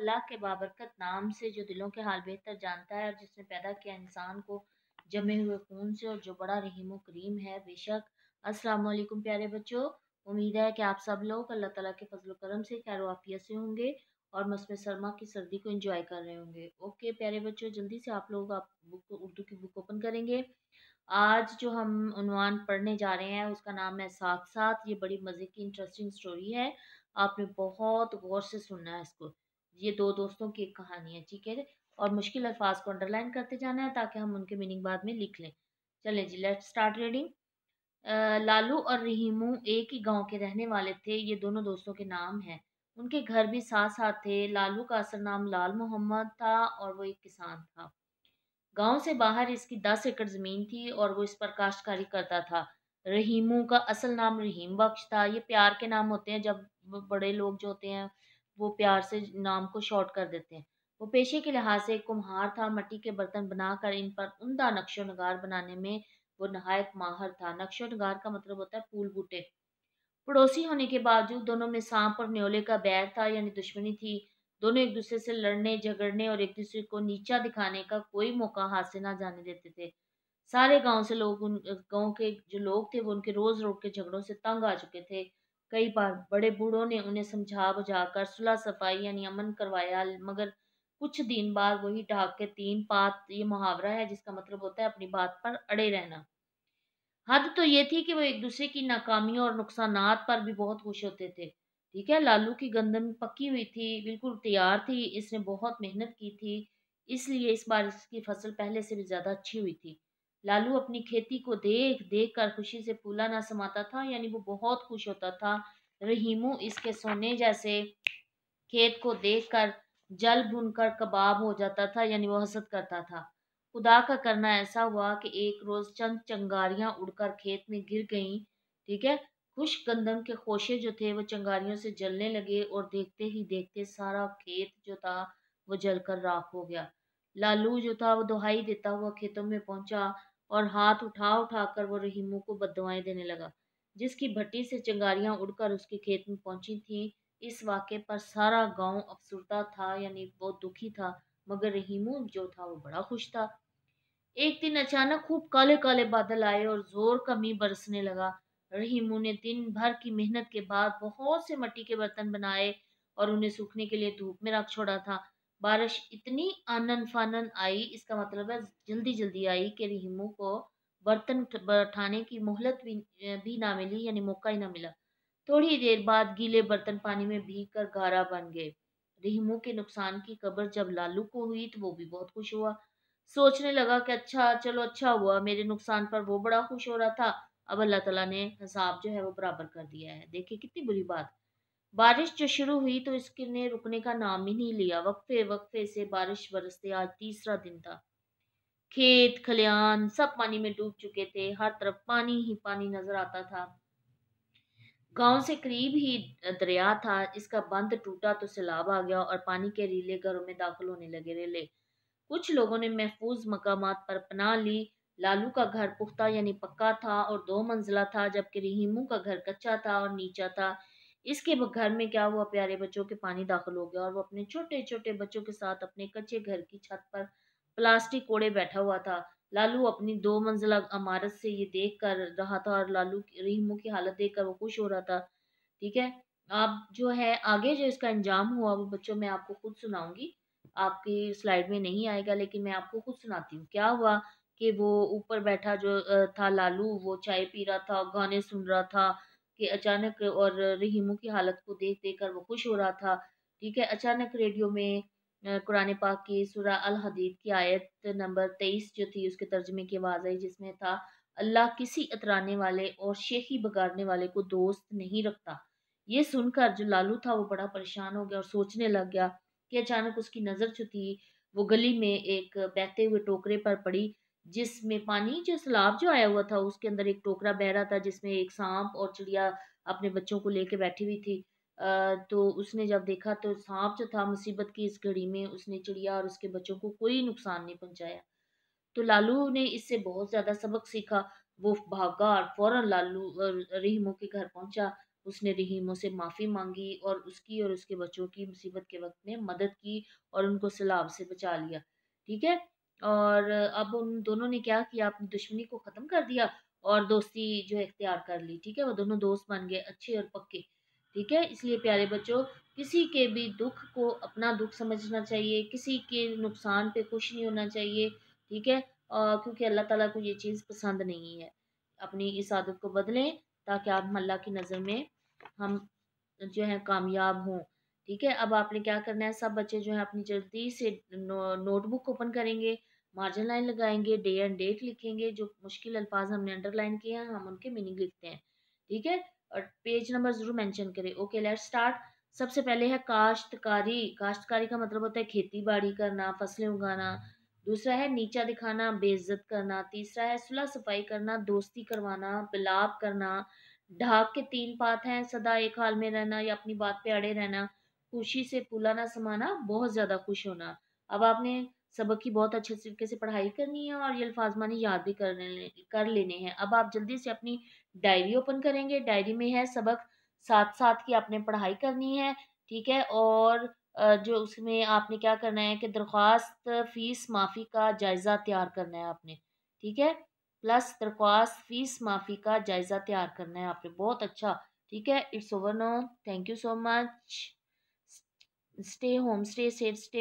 अल्लाह के बाबरकत नाम से जो दिलों के हाल बेहतर जानता है और जिसने पैदा किया इंसान को जमे हुए खून से और जो बड़ा रहीम करीम है, बेशक। अस्सलाम वालेकुम प्यारे बच्चों। उम्मीद है कि आप सब लोग अल्लाह ताला के फजल करम से खैर वाफियत से होंगे और मौसम सरमा की सर्दी को एंजॉय कर रहे होंगे। ओके प्यारे बच्चों, जल्दी से आप लोग आप बुक उर्दू की बुक ओपन करेंगे। आज जो हम उनवान पढ़ने जा रहे हैं, उसका नाम है साथ साथ। ये बड़ी मज़े की इंटरेस्टिंग स्टोरी है। आपने बहुत गौर से सुनना है इसको। ये दो दोस्तों की एक कहानी है, ठीक है और मुश्किल अल्फाज को अंडरलाइन करते जाना है ताकि हम उनके मीनिंग बाद में लिख लें। चलें जी लेट स्टार्ट रीडिंग लालू और रहीमू एक ही गाँव के रहने वाले थे, ये दोनों दोस्तों के नाम हैं। उनके घर भी साथ साथ थे, लालू का असल नाम लाल मोहम्मद था और वो एक किसान था। गाँव से बाहर इसकी दस एकड़ ज़मीन थी और वो इस पर काश्तकारी करता था। रहीमू का असल नाम रहीम बख्श था। ये प्यार के नाम होते हैं जब बड़े लोग जो होते हैं वो प्यार से नाम को शॉर्ट कर देते हैं। वो पेशे के लिहाज से कुम्हार था, मट्टी के बर्तन बनाकर इन पर उमदा नक्शो नगार बनाने में वो नहायत माहर था। नक्शो नगार का मतलब होता है फूल बूटे। पड़ोसी होने के बावजूद दोनों में सांप और न्योले का बैर था, यानी दुश्मनी थी। दोनों एक दूसरे से लड़ने, झगड़ने और एक दूसरे को नीचा दिखाने का कोई मौका हाथ से ना जाने देते थे। सारे गाँव से लोग उन, गाँव के जो लोग थे, वो उनके रोज रोज के झगड़ों से तंग आ चुके थे। कई बार बड़े बूढ़ों ने उन्हें समझा बुझाकर सुलह सफ़ाई यानी अमन करवाया, मगर कुछ दिन बाद वही ढाक के तीन पात ये मुहावरा है, जिसका मतलब होता है अपनी बात पर अड़े रहना। हद तो ये थी कि वो एक दूसरे की नाकामियों और नुकसान पर भी बहुत खुश होते थे। ठीक है, लालू की गंदम पकी हुई थी, बिल्कुल तैयार थी, इसने बहुत मेहनत की थी, इसलिए इस बार इसकी फ़सल पहले से भी ज़्यादा अच्छी हुई थी। लालू अपनी खेती को देख देख कर खुशी से फूला ना समाता था, यानी वो बहुत खुश होता था। रहीमू इसके सोने जैसे खेत को देख कर जल भुनकर कबाब हो जाता था, यानी वो हसद करता था। खुदा का करना ऐसा हुआ कि एक रोज़ चंद चंगारियाँ उड़कर खेत में गिर गईं, ठीक है? खुश गंदम के खोशे जो थे, वो चंगारियों से जलने लगे और देखते ही देखते सारा खेत जो था, वो जलकर राख हो गया। लालू जो था, वो दुहाई देता हुआ खेतों में पहुँचा। और हाथ उठा उठा कर वो रहीमू को बदवाएँ देने लगा, जिसकी भट्टी से चंगारियाँ उड़कर उसके खेत में पहुँची थी। इस वाक़े पर सारा गाँव अफसरदा था, यानी बहुत दुखी था, मगर रहीमू जो था वो बड़ा खुश था। एक दिन अचानक खूब काले काले बादल आए और ज़ोर कमी बरसने लगा। रहीमू ने दिन भर की मेहनत के बाद बहुत से मट्टी के बर्तन बनाए और उन्हें सूखने के लिए धूप में रख छोड़ा था। बारिश इतनी आनंद फानन आई इसका मतलब है जल्दी जल्दी आई कि रहीमू को बर्तन उठाने की मोहलत भी, भी ना मिली यानी मौका ही ना मिला। थोड़ी देर बाद गीले बर्तन पानी में भीग कर गारा बन गए। रहीमू के नुकसान की खबर जब लालू को हुई तो वो भी बहुत खुश हुआ। सोचने लगा कि अच्छा चलो अच्छा हुआ मेरे नुकसान पर वो बड़ा खुश हो रहा था। अब अल्लाह तला ने हिसाब जो है वो बराबर कर दिया है। देखिए कितनी बुरी बात। बारिश जो शुरू हुई तो इसके ने रुकने का नाम ही नहीं लिया। वक्फे वक्फे से बारिश बरसते आज तीसरा दिन था। खेत खलियान सब पानी में डूब चुके थे। हर तरफ़ पानी ही पानी नज़र आता था। गाँव से करीब ही दरिया था। इसका बंद टूटा तो सैलाब आ गया और पानी के रीले घरों में दाखिल होने लगे रेले। कुछ लोगों ने महफूज मकाम पर पना ली। लालू का घर पुख्ता यानी पक्का था और दो मंजिला था, जबकि रहीमू का घर कच्चा था और नीचा था। इसके घर में क्या हुआ, प्यारे बच्चों के पानी दाखिल हो गया और वो अपने छोटे छोटे बच्चों के साथ अपने कच्चे घर की छत पर प्लास्टिक कोड़े बैठा हुआ था। लालू अपनी दो मंजिला इमारत से ये देख कर रहा था और लालू रहीमू की हालत देख कर वो खुश हो रहा था। ठीक है? आप जो है, आगे जो इसका अंजाम हुआ, वो बच्चों मैं आपको खुद सुनाऊँगी। आपकी स्लाइड में नहीं आएगा, लेकिन मैं आपको खुद सुनाती हूँ। क्या हुआ कि वो ऊपर बैठा जो था लालू, वो चाय पी रहा था, गाने सुन रहा था कि अचानक और रहीमू की हालत को देख देख कर वो खुश हो रहा था। ठीक है, अचानक रेडियो में कुरान पाक की सुरा अल हदीद की आयत नंबर तेईस जो थी, उसके तर्जमे की आवाज़ आई जिसमें था, अल्लाह किसी अतराने वाले और शेखी बगाड़ने वाले को दोस्त नहीं रखता। ये सुनकर जो लालू था, वो बड़ा परेशान हो गया और सोचने लग गया कि अचानक उसकी नज़र जो थी, वो गली में एक बहते हुए टोकरे पर पड़ी। जिसमें पानी जो सैलाब जो आया हुआ था, उसके अंदर एक टोकरा बह रहा था, जिसमें एक सांप और चिड़िया अपने बच्चों को लेके बैठी हुई थी। तो उसने जब देखा तो सांप जो था, मुसीबत की इस घड़ी में उसने चिड़िया और उसके बच्चों को कोई नुकसान नहीं पहुँचाया। तो लालू ने इससे बहुत ज़्यादा सबक सीखा। वो भागा और फ़ौरन लालू रहीमों के घर पहुँचा। उसने रहीमों से माफ़ी मांगी और उसकी और उसके बच्चों की मुसीबत के वक्त में मदद की और उनको सैलाब से बचा लिया। ठीक है? और अब उन दोनों ने क्या किया? अपनी दुश्मनी को ख़त्म कर दिया और दोस्ती जो है इख्तियार कर ली ठीक है? वो दोनों दोस्त बन गए अच्छे और पक्के ठीक है? इसलिए प्यारे बच्चों किसी के भी दुख को अपना दुख समझना चाहिए किसी के नुकसान पे खुश नहीं होना चाहिए ठीक है? और क्योंकि अल्लाह ताला को ये चीज़ पसंद नहीं है। अपनी इस आदत को बदलें ताकि आप अल्लाह की नज़र में हम जो है कामयाब हों ठीक है? अब आपने क्या करना है? सब बच्चे जो है अपनी जल्दी से नो, नोटबुक ओपन करेंगे मार्जिन लाइन लगाएँगे डे एंड डेट लिखेंगे, जो मुश्किल अल्फाज हमने अंडरलाइन किए हैं, हम उनके मीनिंग लिखते हैं। ठीक है? और पेज नंबर ज़रूर मेंशन करें। ओके लेट्स स्टार्ट सबसे पहले है काश्तकारी। काश्तकारी का मतलब होता है खेती बाड़ी करना, फ़सलें उगाना। दूसरा है नीचा दिखाना, बेइज्जत करना। तीसरा है सुलह सफ़ाई करना, दोस्ती करवाना, बिलाप करना। ढाक के तीन पात हैं, सदा एक हाल में रहना या अपनी बात पे अड़े रहना। खुशी से पुला ना समाना, बहुत ज़्यादा खुश होना। अब आपने सबक की बहुत अच्छे तरीके से पढ़ाई करनी है और ये अल्फाज मानी याद भी कर कर लेने हैं। अब आप जल्दी से अपनी डायरी ओपन करेंगे। डायरी में है सबक साथ साथ की आपने पढ़ाई करनी है, ठीक है? और जो उसमें आपने क्या करना है कि दरख्वास्त, फ़ीस, माफ़ी का जायज़ा तैयार करना है आपने, ठीक है? प्लस दरख्वास्त, फ़ीस, माफ़ी का जायज़ा तैयार करना है आपने। बहुत अच्छा ठीक है? It's over no thank you so much. Stay home, stay safe, stay